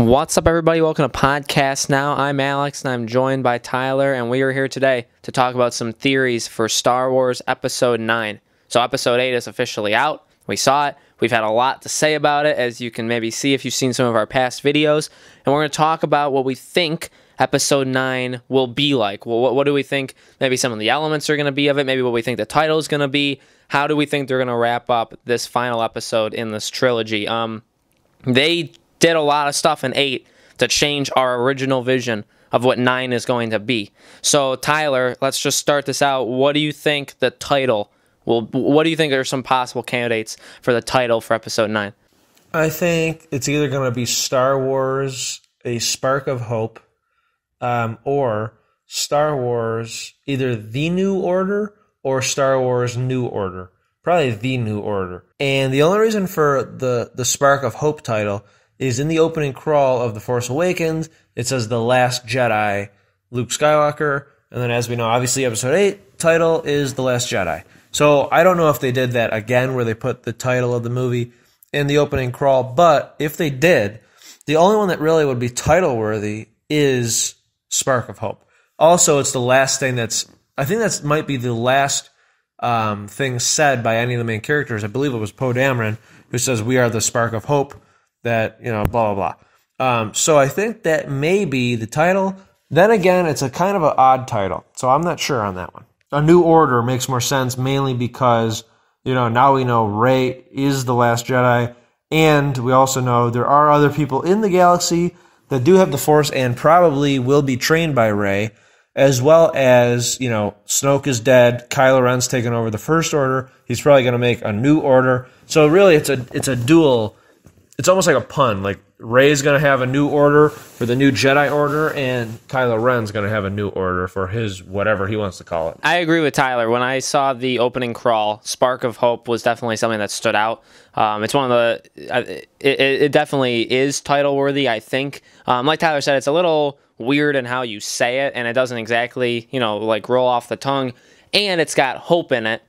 What's up, everybody? Welcome to Podcast Now. I'm Alex, and I'm joined by Tyler, and we are here today to talk about some theories for Star Wars Episode 9. So, Episode 8 is officially out. We saw it. We've had a lot to say about it, as you can maybe see if you've seen some of our past videos. And we're going to talk about what we think Episode 9 will be like. Well, what, what do we think maybe some of the elements are going to be of it? Maybe what we think the title is going to be. How do we think they're going to wrap up this final episode in this trilogy? Um, they did a lot of stuff in 8 to change our original vision of what 9 is going to be. So, Tyler, let's just start this out. What do you think the title will what do you think are some possible candidates for the title for episode 9? I think it's either going to be Star Wars A Spark of Hope um, or Star Wars either The New Order or Star Wars New Order. Probably The New Order. And the only reason for the, the Spark of Hope title is in the opening crawl of The Force Awakens. It says The Last Jedi, Luke Skywalker. And then, as we know, obviously, episode 8 title is The Last Jedi. So I don't know if they did that again, where they put the title of the movie in the opening crawl. But if they did, the only one that really would be title worthy is Spark of Hope. Also, it's the last thing that's, I think that might be the last um, thing said by any of the main characters. I believe it was Poe Dameron who says, We are the Spark of Hope that you know blah blah blah. Um, so I think that may be the title. Then again, it's a kind of an odd title, so I'm not sure on that one. A New Order makes more sense mainly because you know now we know Rey is the last Jedi, and we also know there are other people in the galaxy that do have the Force and probably will be trained by Rey, as well as you know Snoke is dead, Kylo Ren's taken over the First Order. He's probably going to make a New Order. So really, it's a it's a dual it's almost like a pun. Like Rey's to have a new order for the new Jedi Order, and Kylo Ren's to have a new order for his whatever he wants to call it. I agree with Tyler. When I saw the opening crawl, Spark of Hope was definitely something that stood out. Um, it's one of the. It, it, definitely is title worthy. I think. Um, like Tyler said, it's a little weird in how you say it, and it doesn't exactly you know like roll off the tongue. And it's got hope in it,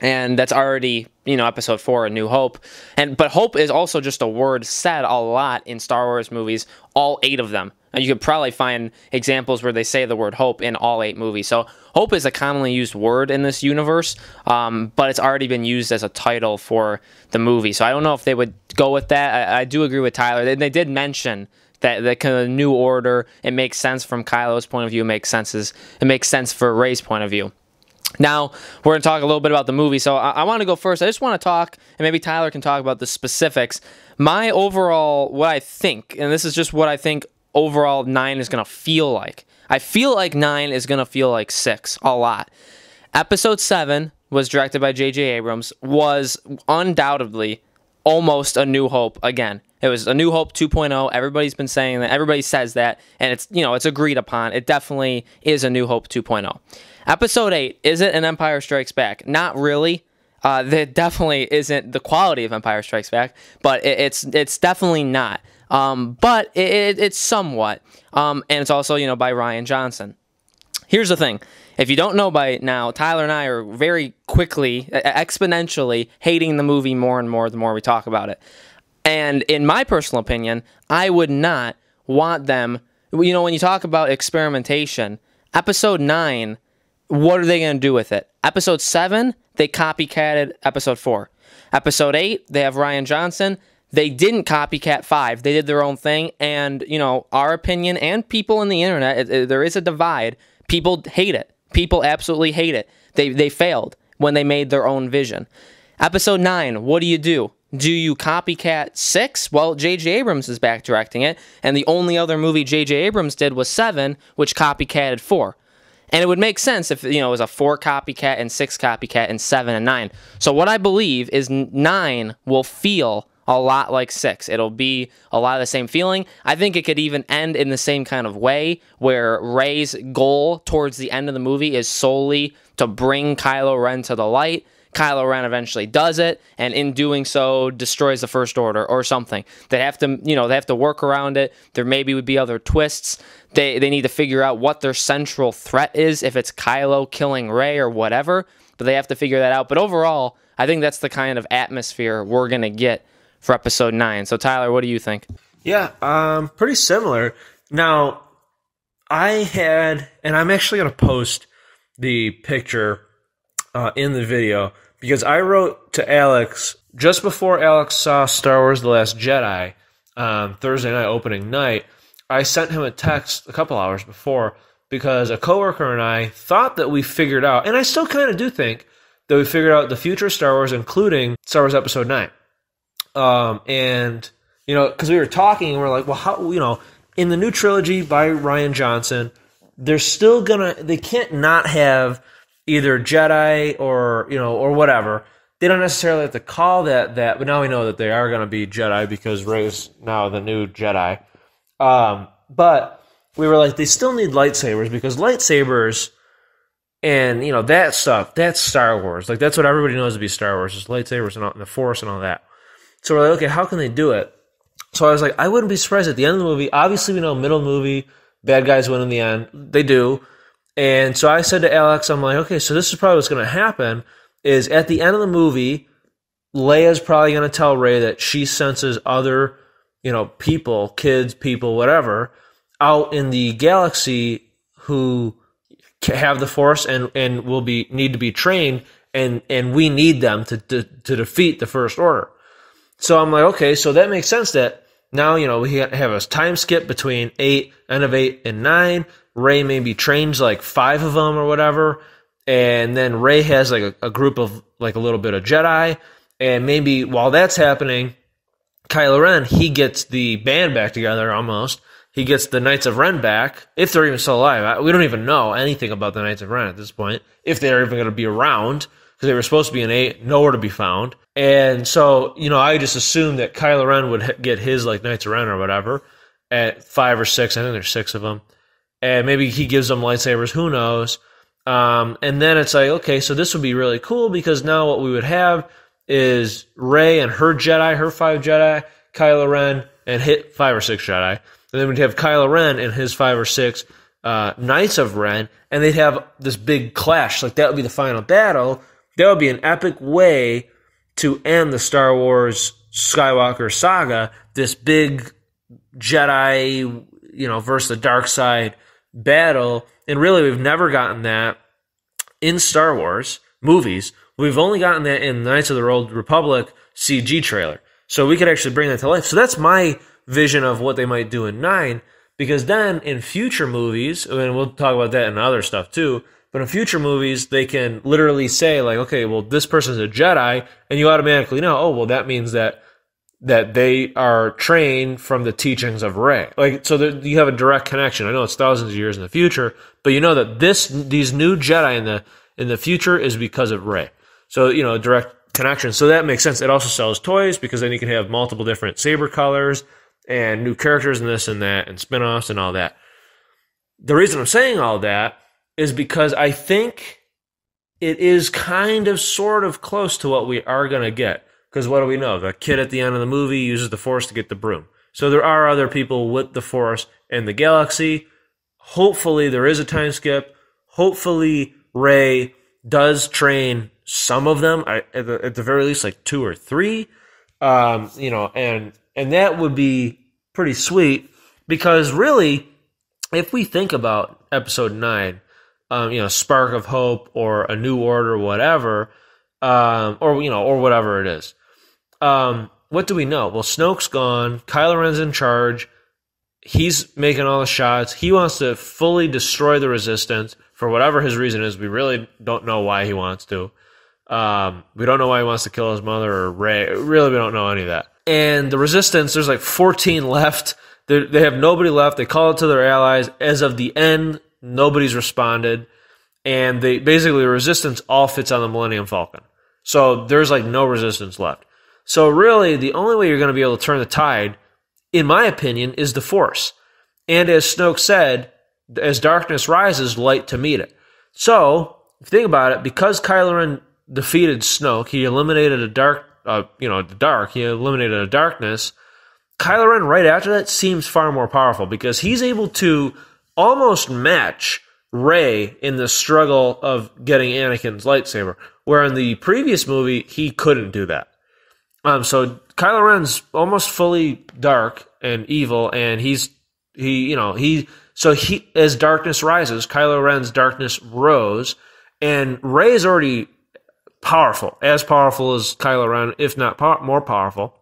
and that's already you know episode four a new hope. And but hope is also just a word said a lot in star wars movies all eight of them. And you could probably find examples where they say the word hope in all eight movies. So hope is a commonly used word in this universe um, but it's already been used as a title for the movie. So i don't know if they would go with that. I, I do agree with tyler. They, they did mention that the kind of new order it makes sense from kylo's point of view it makes sense it makes sense for rey's point of view now, we're going to talk a little bit about the movie. So, I, I want to go first. I just want to talk, and maybe Tyler can talk about the specifics. My overall, what I think, and this is just what I think overall 9 is going to feel like. I feel like 9 is going to feel like 6 a lot. Episode 7 was directed by J.J. Abrams, was undoubtedly almost a new hope again. It was a new hope 2.0. Everybody's been saying that. Everybody says that, and it's you know it's agreed upon. It definitely is a new hope 2.0. Episode 8, is it an Empire Strikes Back? Not really. Uh, that definitely isn't the quality of Empire Strikes Back, but it, it's it's definitely not. Um, but it, it, it's somewhat, um, and it's also you know by Rian Johnson. Here's the thing: if you don't know by now, Tyler and I are very quickly, exponentially hating the movie more and more the more we talk about it. And in my personal opinion, I would not want them. You know, when you talk about experimentation, episode nine what are they going to do with it? Episode 7, they copycatted episode 4. Episode 8, they have Rian Johnson. They didn't copycat 5. They did their own thing. And, you know, our opinion and people in the internet, it, it, there is a divide. People hate it. People absolutely hate it. They, they failed when they made their own vision. Episode 9, what do you do? Do you copycat 6? Well, J.J. Abrams is back directing it. And the only other movie J.J. Abrams did was 7, which copycatted 4. And it would make sense if, you know, it was a four copycat and six copycat and seven and nine. So what I believe is nine will feel a lot like six. It'll be a lot of the same feeling. I think it could even end in the same kind of way where Rey's goal towards the end of the movie is solely to bring Kylo Ren to the light Kylo Ren eventually does it, and in doing so, destroys the First Order or something. They have to, you know, they have to work around it. There maybe would be other twists. They they need to figure out what their central threat is, if it's Kylo killing Rey or whatever. But they have to figure that out. But overall, I think that's the kind of atmosphere we're gonna get for Episode Nine. So Tyler, what do you think? Yeah, um, pretty similar. Now, I had, and I'm actually going to post the picture uh, in the video because I wrote to Alex just before Alex saw Star Wars The Last Jedi um, Thursday night opening night. I sent him a text a couple hours before because a coworker and I thought that we figured out, and I still kind of do think that we figured out the future of Star Wars, including Star Wars Episode 9. Um, and, you know, because we were talking and we are like, well, how, you know, in the new trilogy by Rian Johnson, they're still gonna, they can't not have either Jedi or, you know, or whatever. They don't necessarily have to call that that, but now we know that they are going to be Jedi because Rey's now the new Jedi. Um, but we were like, they still need lightsabers because lightsabers and you know that stuff that's star wars like that's what everybody knows to be star wars is lightsabers and, all, and the force and all that so we're like okay how can they do it? So i was like i wouldn't be surprised at the end of the movie. Obviously we know middle movie bad guys win in the end. They do. And so i said to alex i'm like okay so this is probably what's going to happen is at the end of the movie leia's probably going to tell Rey that she senses other you know people kids people whatever out in the galaxy who have the force and and will be need to be trained and and we need them to, to to defeat the first order. So I'm like, okay, so that makes sense that now you know we have a time skip between eight, end of eight and nine. Rey maybe trains like five of them or whatever, and then Rey has like a, a group of like a little bit of Jedi, and maybe while that's happening, Kylo Ren he gets the band back together almost, he gets the Knights of Ren back, if they're even still alive. We don't even know anything about the Knights of Ren at this point, if they're even going to be around, because they were supposed to be an eight, nowhere to be found. And so, you know, I just assumed that Kylo Ren would get his, like, Knights of Ren or whatever at five or six. I think there's six of them. And maybe he gives them lightsabers, who knows. Um, and then it's like, okay, so this would be really cool because now what we would have is Rey and her Jedi, her five Jedi, Kylo Ren, and hit five or six Jedi and then we'd have Kylo Ren and his five or six uh, Knights of Ren, and they'd have this big clash. Like that would be the final battle. That would be an epic way to end the Star Wars Skywalker saga. This big Jedi, you know, versus the dark side battle. And really, we've never gotten that in Star Wars movies. We've only gotten that in Knights of the Old Republic CG trailer. So we could actually bring that to life. So that's my vision of what they might do in nine. Because then in future movies, and we'll talk about that in other stuff too, but in future movies, they can literally say like, okay, well, this person's a Jedi, and you automatically know, oh, well, that means that that they are trained from the teachings of Rey. Like, so you have a direct connection. I know it's thousands of years in the future, but you know that this these new Jedi in the in the future is because of Rey. So you know, direct connection. So that makes sense. It also sells toys because then you can have multiple different saber colors and new characters and this and that and spin-offs and all that. The reason I'm saying all that is because I think it is kind of sort of close to what we are going to get. Because what do we know? The kid at the end of the movie uses the Force to get the broom. So there are other people with the Force in the galaxy. Hopefully there is a time skip. Hopefully Rey does train some of them, at the, at the very least, like two or three. Um, you know, and and that would be pretty sweet because really, if we think about episode nine, um, you know, Spark of Hope or A New Order, whatever, um, or you know, or whatever it is. Um, what do we know? Well, Snoke's gone. Kylo Ren's in charge. He's making all the shots. He wants to fully destroy the Resistance for whatever his reason is. We really don't know why he wants to. Um, we don't know why he wants to kill his mother or Rey. Really, we don't know any of that and the resistance there's like 14 left They're, they have nobody left they call it to their allies as of the end nobody's responded and they basically the resistance all fits on the millennium falcon so there's like no resistance left so really the only way you're going to be able to turn the tide in my opinion is the force and as snoke said as darkness rises light to meet it so think about it because kylo ren defeated snoke he eliminated a dark uh, you know, the dark. He eliminated a darkness. Kylo Ren, right after that, seems far more powerful because he's able to almost match Rey in the struggle of getting Anakin's lightsaber, where in the previous movie he couldn't do that. Um, so Kylo Ren's almost fully dark and evil, and he's he you know he so he as darkness rises, Kylo Ren's darkness rose, and Rey is already powerful, as powerful as Kylo Ren, if not more powerful,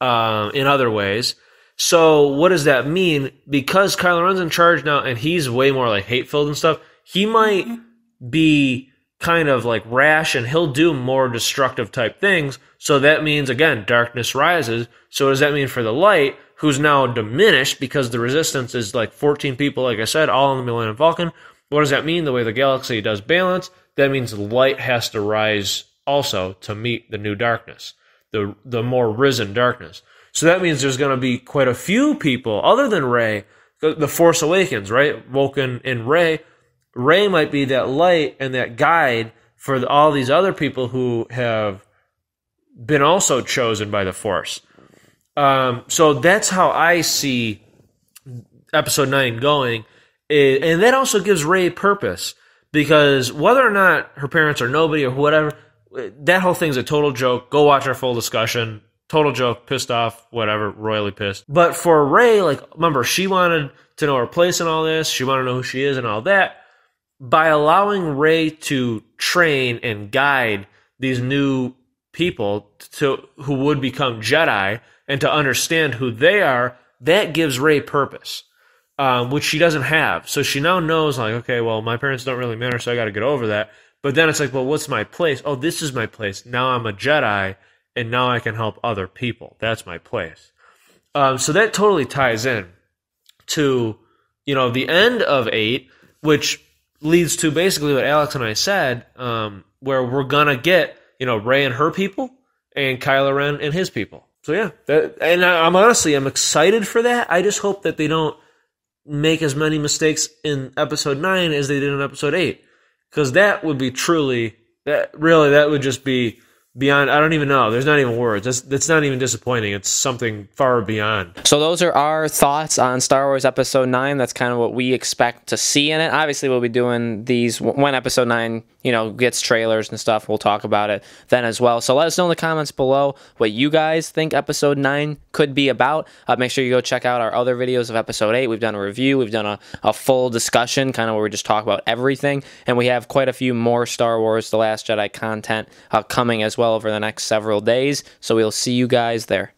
um, in other ways. So what does that mean? Because Kylo Ren's in charge now, and he's way more like hate filled and stuff. He might mm-hmm. be kind of like rash, and he'll do more destructive type things. So that means again, darkness rises. So what does that mean for the light? Who's now diminished because the resistance is like 14 people, like I said, all in the Millennium Falcon. What does that mean? The way the galaxy does balance, that means light has to rise also to meet the new darkness, the the more risen darkness. So that means there's going to be quite a few people other than Rey. the, Force Awakens, right? Vulcan and Rey. Rey might be that light and that guide for the, all these other people who have been also chosen by the Force. Um, so that's how I see episode nine going, It- and that also gives Rey purpose because whether or not her parents are nobody or whatever, that whole thing's a total joke. Go watch our full discussion. Total joke, pissed off, whatever, royally pissed. But for Rey, like, remember, she wanted to know her place in all this. She wanted to know who she is and all that. By allowing Rey to train and guide these new people to who would become Jedi and to understand who they are, that gives Rey purpose, um, which she doesn't have. So she now knows, like, okay, well, my parents don't really matter, so I got to get over that. But then it's like, well, what's my place? Oh, this is my place. Now I'm a Jedi, and now I can help other people. That's my place. Um, so that totally ties in to, you know, the end of eight, which leads to basically what Alex and I said, um, where we're gonna get, you know, Rey and her people, and Kylo Ren and his people. So yeah, that, and I- I'm honestly I'm excited for that. I just hope that they don't make as many mistakes in episode nine as they did in episode eight, because that would be truly that really that would just be beyond. I don't even know. There's not even words. That's that's not even disappointing. It's something far beyond. So those are our thoughts on Star Wars Episode Nine. That's kind of what we expect to see in it. Obviously, we'll be doing these when Episode Nine, you know, gets trailers and stuff. We'll talk about it then as well. So let us know in the comments below what you guys think Episode Nine could be about. Uh, make sure you go check out our other videos of Episode Eight. We've done a review. We've done a, a full discussion, kind of where we just talk about everything, and we have quite a few more Star Wars: The Last Jedi content uh, coming as well over the next several days. So we'll see you guys there.